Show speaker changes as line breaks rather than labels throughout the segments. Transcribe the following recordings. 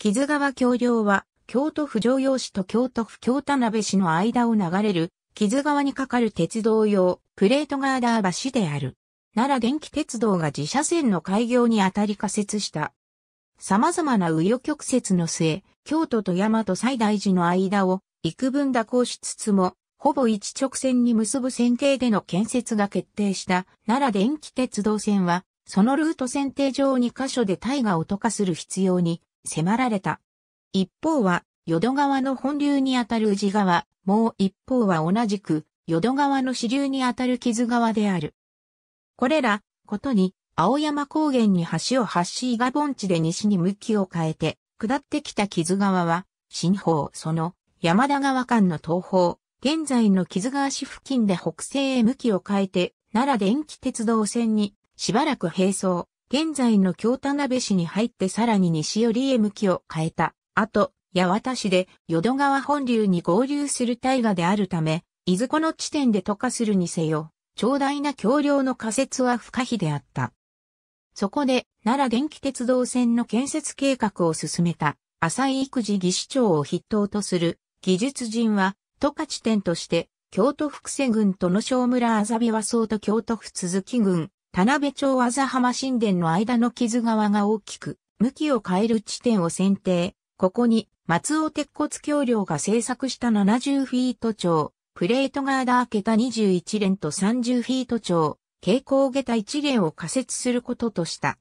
木津川橋梁は、京都府城陽市と京都府京田辺市の間を流れる、木津川に架かる鉄道用、プレートガーダー橋である。奈良電気鉄道が自社線の開業にあたり仮設した。様々な紆余曲折の末、京都と大和西大寺の間を幾分蛇行しつつも、ほぼ一直線に結ぶ線形での建設が決定した奈良電気鉄道線は、そのルート選定上2カ所で大河を渡化する必要に迫られた。一方は、淀川の本流にあたる宇治川、もう一方は同じく、淀川の支流にあたる木津川である。これら、ことに、青山高原に橋を発し伊賀盆地で西に向きを変えて、下ってきた木津川は、新法その山田川間の東方、現在の木津川市付近で北西へ向きを変えて、奈良電気鉄道線にしばらく並走、現在の京田辺市に入ってさらに西寄りへ向きを変えた。後、八幡市で淀川本流に合流する大河であるため、伊豆湖の地点で渡化するにせよ、長大な橋梁の仮設は不可避であった。そこで、奈良電気鉄道線の建設計画を進めた、浅井育児技師長を筆頭とする技術人は、十勝地点として、京都府瀬郡との小村麻び和荘と京都府鈴木郡、田辺町あざ浜神殿の間の傷川が大きく、向きを変える地点を選定。ここに、松尾鉄骨橋梁が製作した70フィート長、プレートガーダー桁21連と30フィート長、蛍光下駄1連を仮設することとした。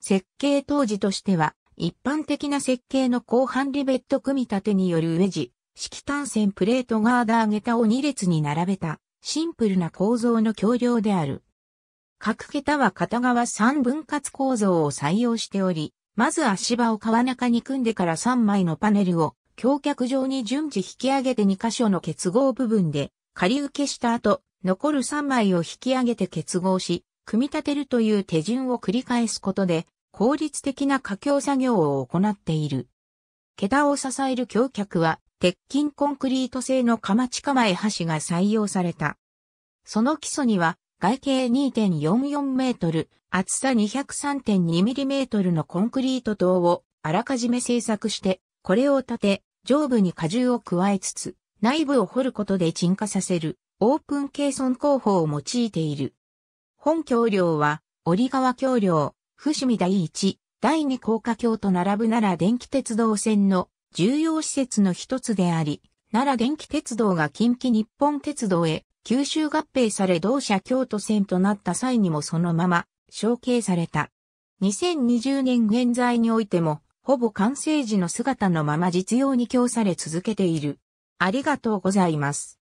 設計当時としては、一般的な設計の後半リベット組み立てによるウェジ、式単線プレートガーダー下駄を2列に並べた、シンプルな構造の橋梁である。各桁は片側3分割構造を採用しており、まず足場を川中に組んでから3枚のパネルを橋脚上に順次引き上げて2箇所の結合部分で仮受けした後、残る3枚を引き上げて結合し、組み立てるという手順を繰り返すことで、効率的な架橋作業を行っている。桁を支える橋脚は、鉄筋コンクリート製の釜地構え橋が採用された。その基礎には、外径2.44メートル、厚さ203.2ミリメートルのコンクリート塔をあらかじめ製作して、これを立て、上部に荷重を加えつつ、内部を掘ることで沈下させるオープンケーソン工法を用いている。本橋梁は、折川橋梁、伏見第一、第二高架橋と並ぶ奈良電気鉄道線の重要施設の一つであり、奈良電気鉄道が近畿日本鉄道へ九州合併され同社京都線となった際にもそのまま承継された。2020年現在においても、ほぼ完成時の姿のまま実用に供され続けている。ありがとうございます。